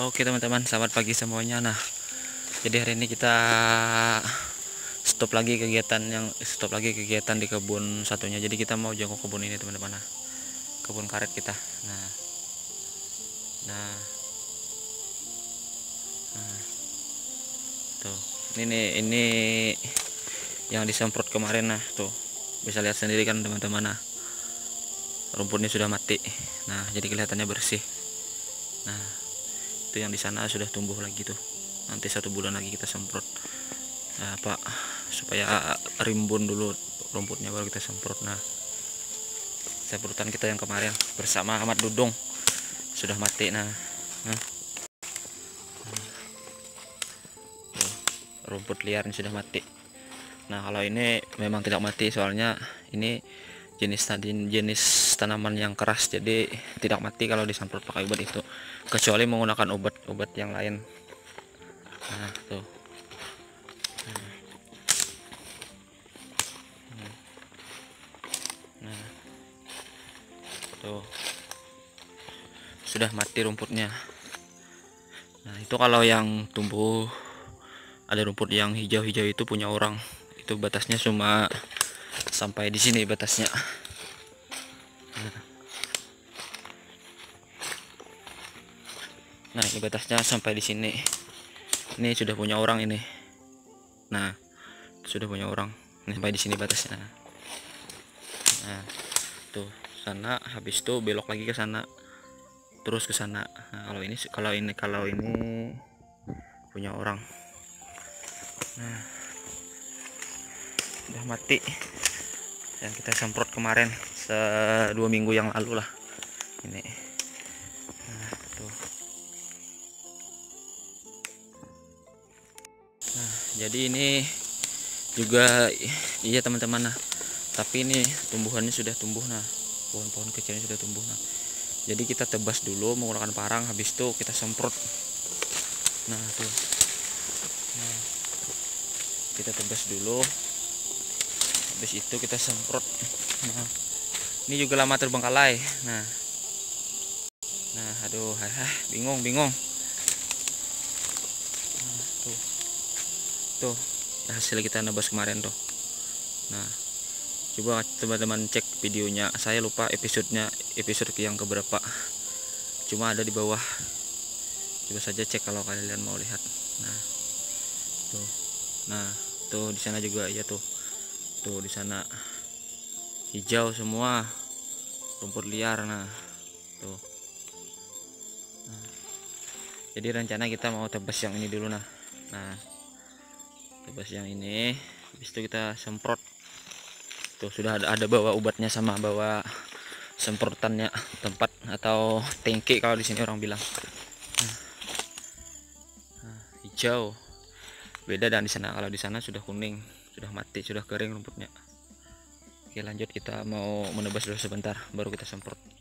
Oke teman-teman, selamat pagi semuanya. Nah, jadi hari ini kita stop lagi kegiatan yang stop lagi kegiatan di kebun satunya. Jadi kita mau jenguk kebun ini teman-teman. Nah, kebun karet kita. Nah, nah, nah, tuh. Ini nih, ini yang disemprot kemarin nah tuh bisa lihat sendiri kan teman-teman nah rumputnya sudah mati nah jadi kelihatannya bersih nah itu yang di sana sudah tumbuh lagi tuh. Nanti satu bulan lagi kita semprot. Nah, pak supaya rimbun dulu rumputnya baru kita semprot. Nah semprotan kita yang kemarin bersama Ahmad Dudung sudah mati. Nah, nah. rumput liarnya sudah mati. Nah kalau ini memang tidak mati soalnya ini jenis tadi jenis tanaman yang keras jadi tidak mati kalau disemprot pakai obat itu kecuali menggunakan obat-obat yang lain. Nah tuh. Nah, tuh sudah mati rumputnya. Nah itu kalau yang tumbuh ada rumput yang hijau-hijau itu punya orang itu batasnya cuma sampai di sini batasnya nah ini batasnya sampai di sini. Ini sudah punya orang ini. Nah sudah punya orang. Ini sampai di sini batasnya. Nah tuh sana. Habis itu belok lagi ke sana. Terus ke sana. Nah, kalau ini kalau ini kalau ini punya orang. Nah udah mati. Yang kita semprot kemarin se dua minggu yang lalu lah. Ini jadi ini juga iya teman-teman nah. Tapi ini tumbuhannya sudah tumbuh nah. Pohon-pohon kecilnya sudah tumbuh nah. Jadi kita tebas dulu menggunakan parang habis itu kita semprot. Nah tuh. Nah, kita tebas dulu. Habis itu kita semprot. Nah, ini juga lama terbengkalai nah. Nah aduh bingung bingung nah, tuh tuh hasil kita nebas kemarin tuh. Nah coba teman-teman cek videonya. Saya lupa episodenya episode yang keberapa. Cuma ada di bawah. Coba saja cek kalau kalian mau lihat. Nah tuh. Nah tuh di sana juga ya tuh. Tuh di sana. Hijau semua. Rumput liar nah. Tuh. Nah, jadi rencana kita mau tebas yang ini dulu nah. Nah tebas yang ini. Habis itu kita semprot. Tuh sudah ada, ada bawa obatnya sama bawa semprotannya tempat atau tangki kalau di sini orang bilang. Nah, hijau. Beda dan di sana. Kalau di sana sudah kuning sudah mati sudah kering rumputnya. Oke lanjut. Kita mau menebas dulu sebentar baru kita semprot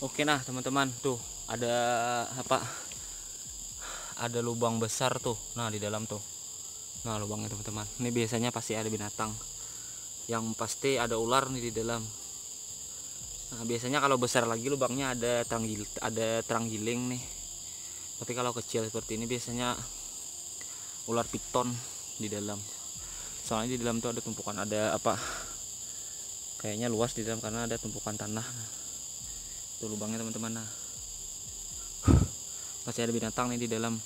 Oke nah teman-teman. Tuh ada apa? Ada lubang besar tuh. Nah di dalam tuh. Nah lubangnya teman-teman. Ini biasanya pasti ada binatang yang pasti ada ular nih di dalam. Nah biasanya kalau besar lagi lubangnya ada terang ada terang nih. Tapi kalau kecil seperti ini biasanya ular piton di dalam. Soalnya di dalam tuh ada tumpukan ada apa? Kayaknya luas di dalam karena ada tumpukan tanah itu lubangnya teman-teman nah. Pasti ada binatang nih di dalam.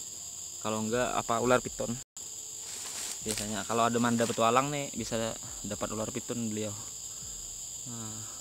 Kalau enggak apa ular piton. Biasanya kalau ada manda petualang nih bisa dapat ular piton beliau. Nah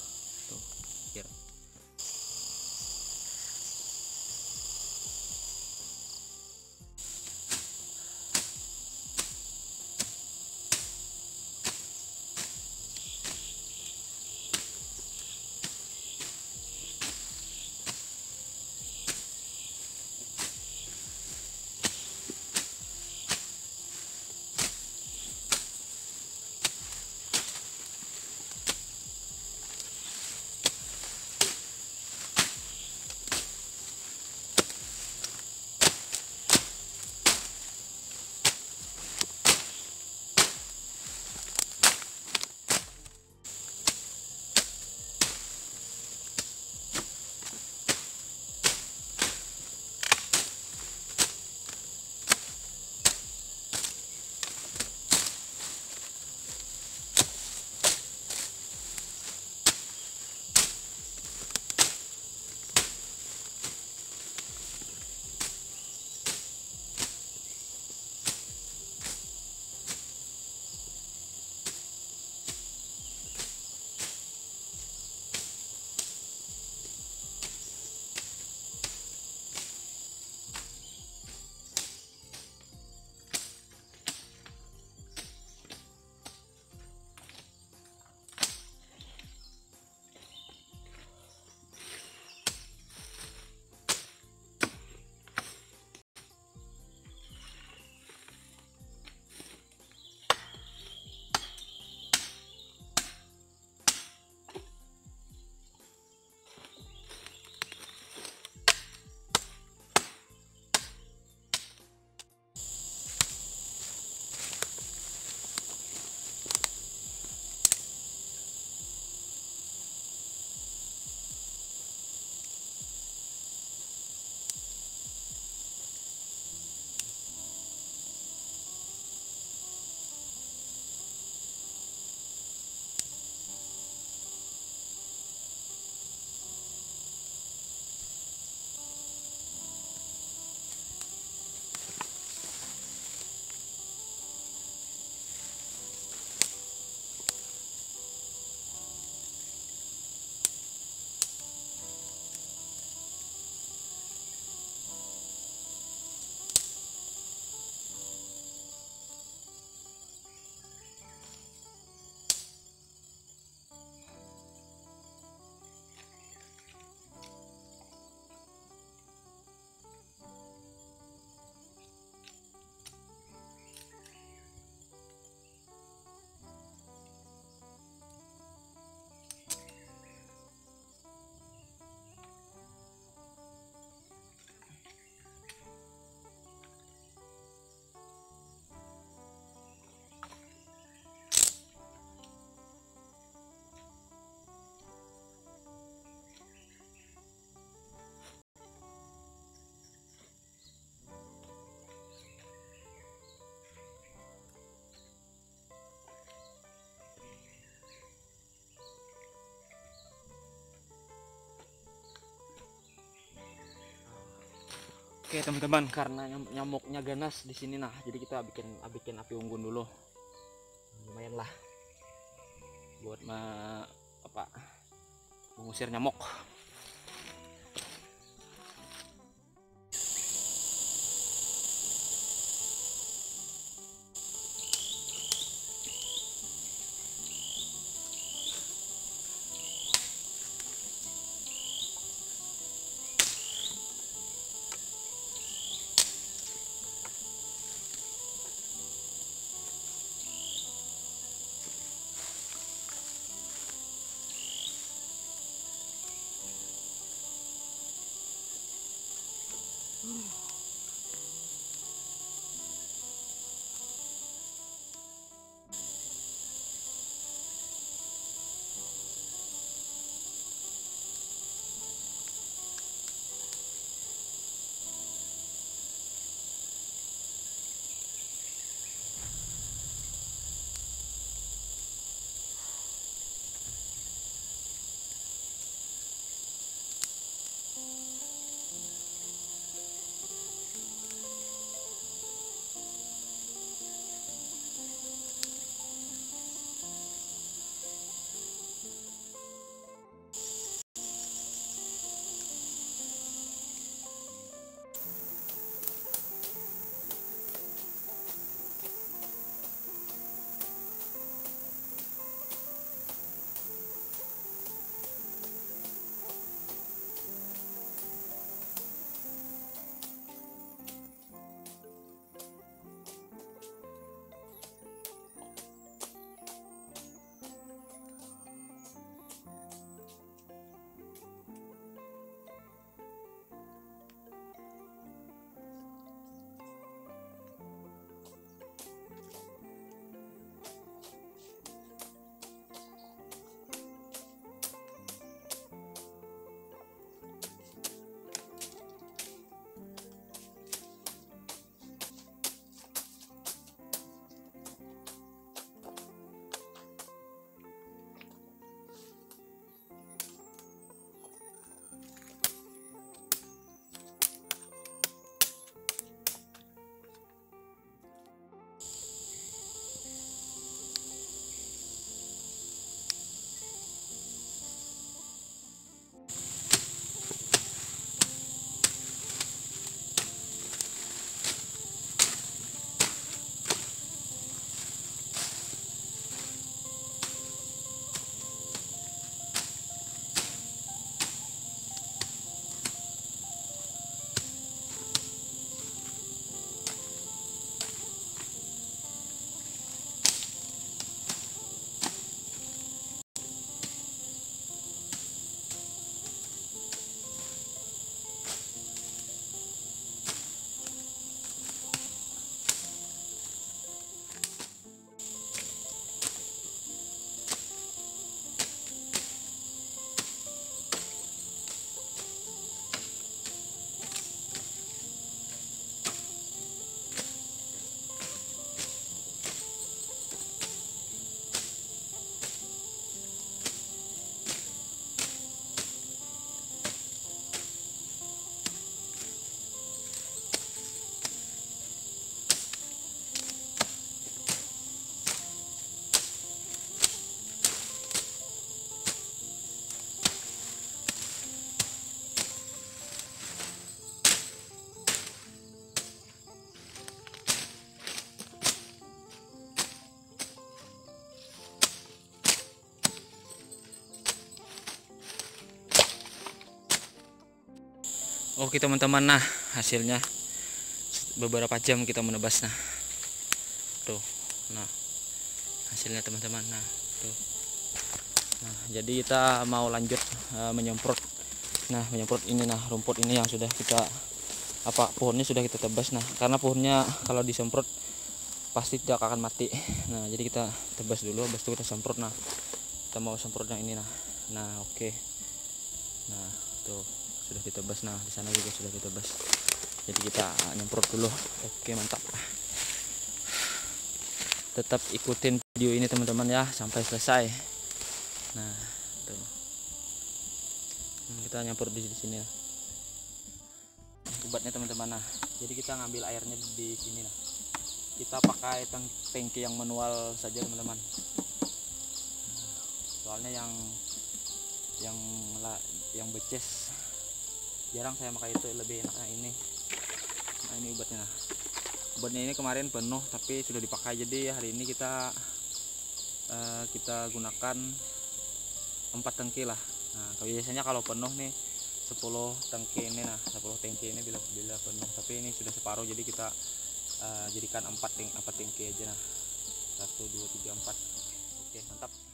Oke teman-teman karena nyam- nyamuknya ganas di sini nah jadi kita bikin bikin api unggun dulu. Lumayan lah buat apa mengusir nyamuk oke teman-teman. Nah hasilnya beberapa jam kita menebas. Nah tuh. Nah hasilnya teman-teman. Nah tuh. Nah jadi kita mau lanjut uh, menyemprot. Nah menyemprot ini. Nah rumput ini yang sudah kita apa pohonnya sudah kita tebas. Nah karena pohonnya kalau disemprot pasti tidak akan mati. Nah jadi kita tebas dulu habis itu kita semprot. Nah kita mau semprot yang ini. Nah nah oke. Okay. nah tuh sudah ditebas nah di sana juga sudah ditebas jadi kita nyemprot dulu. Oke mantap. Tetap ikutin video ini teman-teman ya sampai selesai. Nah tuh. Hmm, kita nyemprot di sini ya obatnya teman-teman nah. Jadi kita ngambil airnya di sini nah kita pakai tang tangki yang manual saja teman-teman. Soalnya yang yang yang beces jarang saya pakai itu lebih enaknya ini. Nah ini obatnya. Nah obatnya ini kemarin penuh tapi sudah dipakai. Jadi hari ini kita uh, kita gunakan empat tangki lah. Nah kalau biasanya kalau penuh nih 10 tangki ini nah 10 tangki ini bila bila penuh. Tapi ini sudah separuh jadi kita uh, jadikan empat empat tangki aja nah. Satu dua tiga empat. Oke mantap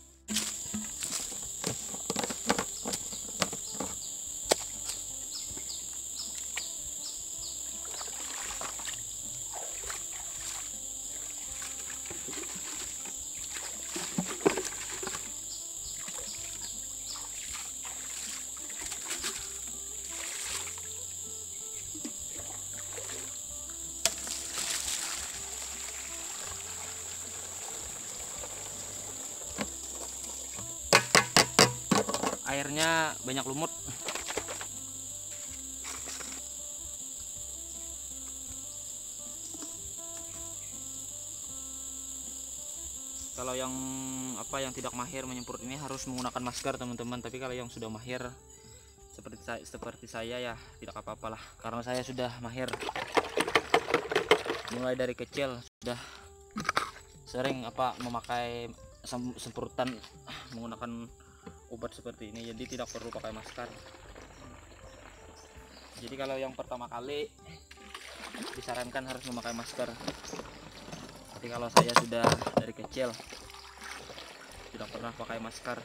banyak lumut. Kalau yang apa yang tidak mahir menyemprot ini harus menggunakan masker teman-teman. Tapi kalau yang sudah mahir seperti saya seperti saya ya tidak apa-apa lah. Karena saya sudah mahir. Mulai dari kecil sudah sering apa memakai semprotan menggunakan obat seperti ini jadi tidak perlu pakai masker. Jadi kalau yang pertama kali disarankan harus memakai masker. Tapi kalau saya sudah dari kecil tidak pernah pakai masker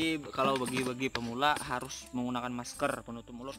jadi kalau bagi-bagi pemula harus menggunakan masker penutup mulut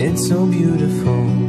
It's so beautiful.